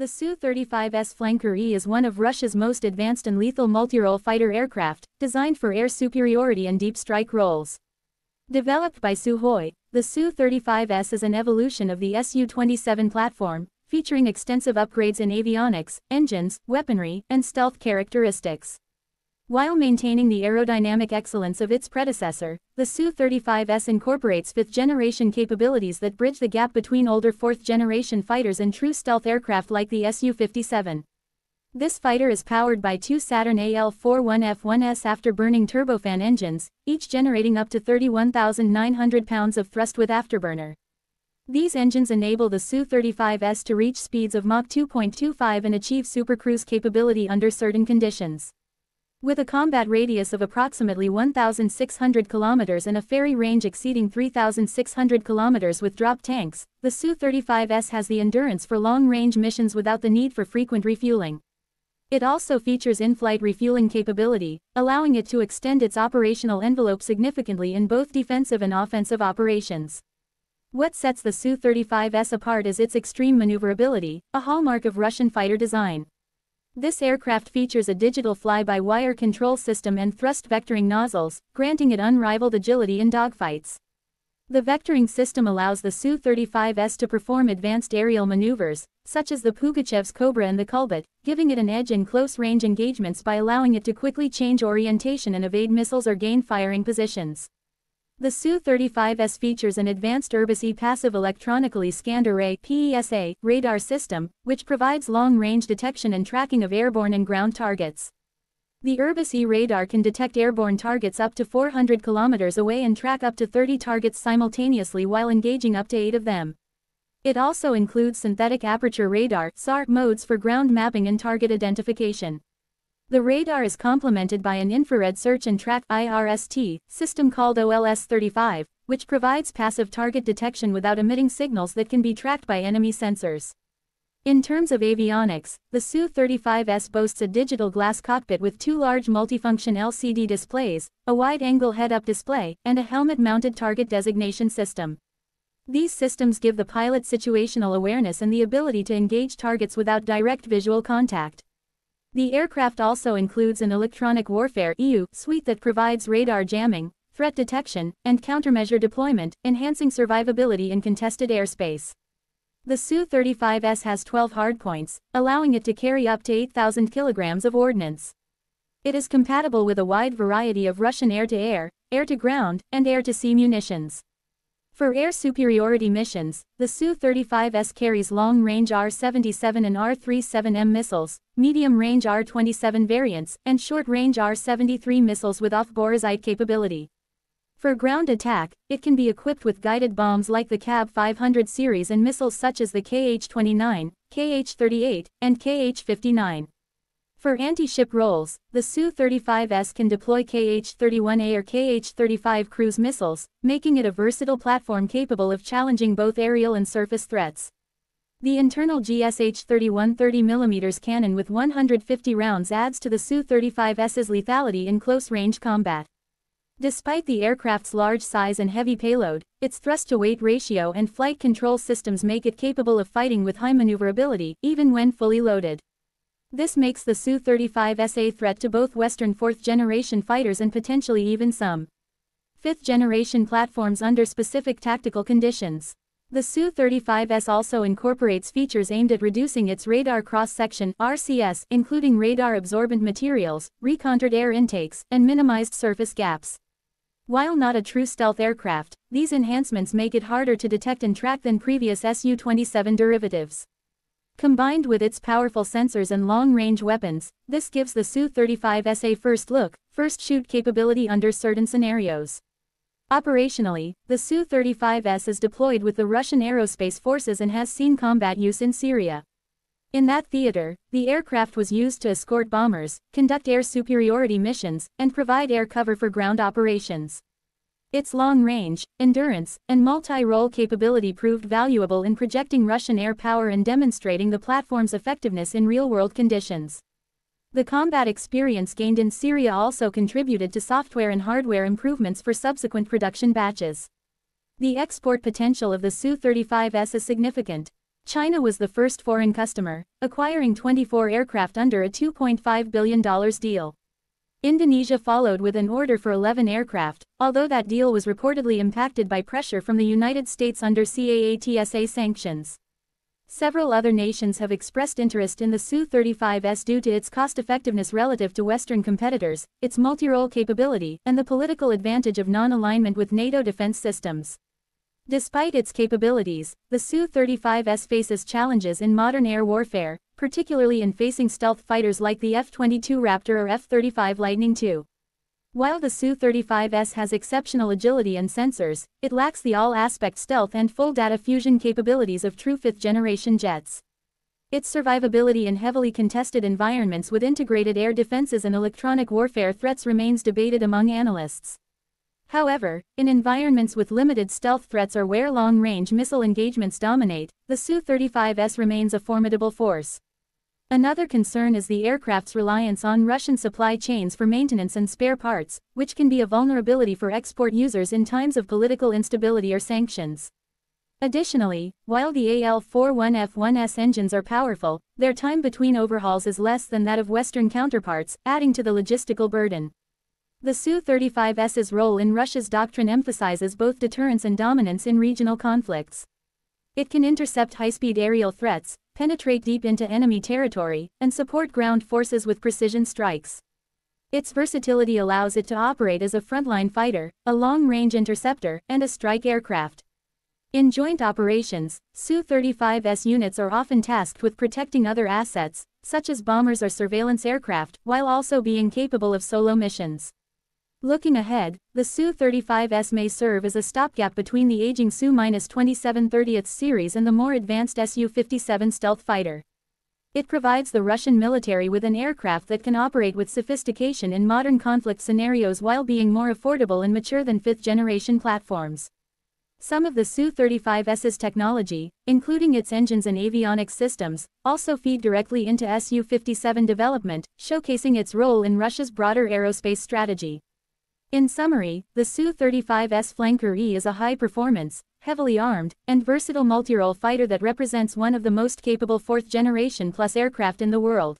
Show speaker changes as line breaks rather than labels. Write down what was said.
The Su-35S Flanker E is one of Russia's most advanced and lethal multi-role fighter aircraft, designed for air superiority and deep strike roles. Developed by Sukhoi, the Su-35S is an evolution of the Su-27 platform, featuring extensive upgrades in avionics, engines, weaponry, and stealth characteristics. While maintaining the aerodynamic excellence of its predecessor, the Su-35S incorporates fifth-generation capabilities that bridge the gap between older fourth-generation fighters and true stealth aircraft like the Su-57. This fighter is powered by two Saturn AL-41F1S afterburning turbofan engines, each generating up to 31,900 pounds of thrust with afterburner. These engines enable the Su-35S to reach speeds of Mach 2.25 and achieve supercruise capability under certain conditions. With a combat radius of approximately 1,600 kilometers and a ferry range exceeding 3,600 kilometers with drop tanks, the Su-35S has the endurance for long-range missions without the need for frequent refueling. It also features in-flight refueling capability, allowing it to extend its operational envelope significantly in both defensive and offensive operations. What sets the Su-35S apart is its extreme maneuverability, a hallmark of Russian fighter design. This aircraft features a digital fly-by-wire control system and thrust vectoring nozzles, granting it unrivaled agility in dogfights. The vectoring system allows the Su-35S to perform advanced aerial maneuvers, such as the Pugachev's Cobra and the Kulbit, giving it an edge in close-range engagements by allowing it to quickly change orientation and evade missiles or gain firing positions. The Su-35S features an advanced Irbis-E passive electronically scanned array PESA radar system, which provides long-range detection and tracking of airborne and ground targets. The Irbis-E radar can detect airborne targets up to 400 kilometers away and track up to 30 targets simultaneously while engaging up to 8 of them. It also includes synthetic aperture radar SAR modes for ground mapping and target identification. The radar is complemented by an infrared search and track IRST system called OLS-35, which provides passive target detection without emitting signals that can be tracked by enemy sensors. In terms of avionics, the Su-35S boasts a digital glass cockpit with two large multifunction LCD displays, a wide-angle head-up display, and a helmet-mounted target designation system. These systems give the pilot situational awareness and the ability to engage targets without direct visual contact. The aircraft also includes an electronic warfare EW suite that provides radar jamming, threat detection, and countermeasure deployment, enhancing survivability in contested airspace. The Su-35S has 12 hardpoints, allowing it to carry up to 8,000 kilograms of ordnance. It is compatible with a wide variety of Russian air-to-air, air-to-ground, and air-to-sea munitions. For air superiority missions, the Su-35S carries long-range R-77 and R-37M missiles, medium-range R-27 variants, and short-range R-73 missiles with off-boresight capability. For ground attack, it can be equipped with guided bombs like the KAB 500 series and missiles such as the KH-29, KH-38, and KH-59. For anti-ship roles, the Su-35S can deploy KH-31A or KH-35 cruise missiles, making it a versatile platform capable of challenging both aerial and surface threats. The internal GSH 31 30mm cannon with 150 rounds adds to the Su-35S's lethality in close-range combat. Despite the aircraft's large size and heavy payload, its thrust-to-weight ratio and flight control systems make it capable of fighting with high maneuverability, even when fully loaded. This makes the Su-35S a threat to both Western fourth-generation fighters and potentially even some fifth-generation platforms under specific tactical conditions. The Su-35S also incorporates features aimed at reducing its radar cross-section RCS, including radar-absorbent materials, recontoured air intakes, and minimized surface gaps. While not a true stealth aircraft, these enhancements make it harder to detect and track than previous Su-27 derivatives. Combined with its powerful sensors and long-range weapons, this gives the Su-35S a first look, first shoot capability under certain scenarios. Operationally, the Su-35S is deployed with the Russian aerospace forces and has seen combat use in Syria. In that theater, the aircraft was used to escort bombers, conduct air superiority missions, and provide air cover for ground operations. Its long range, endurance, and multi-role capability proved valuable in projecting Russian air power and demonstrating the platform's effectiveness in real-world conditions. The combat experience gained in Syria also contributed to software and hardware improvements for subsequent production batches. The export potential of the Su-35S is significant. China was the first foreign customer, acquiring 24 aircraft under a $2.5 billion deal. Indonesia followed with an order for 11 aircraft, although that deal was reportedly impacted by pressure from the United States under CAATSA sanctions. Several other nations have expressed interest in the Su-35S due to its cost-effectiveness relative to Western competitors, its multi-role capability, and the political advantage of non-alignment with NATO defense systems. Despite its capabilities, the Su-35S faces challenges in modern air warfare, particularly in facing stealth fighters like the F-22 Raptor or F-35 Lightning II. While the Su-35S has exceptional agility and sensors, it lacks the all-aspect stealth and full data fusion capabilities of true fifth-generation jets. Its survivability in heavily contested environments with integrated air defenses and electronic warfare threats remains debated among analysts. However, in environments with limited stealth threats or where long-range missile engagements dominate, the Su-35S remains a formidable force. Another concern is the aircraft's reliance on Russian supply chains for maintenance and spare parts, which can be a vulnerability for export users in times of political instability or sanctions. Additionally, while the AL-41F1S engines are powerful, their time between overhauls is less than that of Western counterparts, adding to the logistical burden. The Su-35S's role in Russia's doctrine emphasizes both deterrence and dominance in regional conflicts. It can intercept high-speed aerial threats, penetrate deep into enemy territory, and support ground forces with precision strikes. Its versatility allows it to operate as a frontline fighter, a long-range interceptor, and a strike aircraft. In joint operations, Su-35S units are often tasked with protecting other assets, such as bombers or surveillance aircraft, while also being capable of solo missions. Looking ahead, the Su-35S may serve as a stopgap between the aging Su-2730th series and the more advanced Su-57 stealth fighter. It provides the Russian military with an aircraft that can operate with sophistication in modern conflict scenarios while being more affordable and mature than fifth-generation platforms. Some of the Su-35S's technology, including its engines and avionics systems, also feed directly into Su-57 development, showcasing its role in Russia's broader aerospace strategy. In summary, the Su-35S Flanker E is a high-performance, heavily armed, and versatile multirole fighter that represents one of the most capable fourth-generation plus aircraft in the world.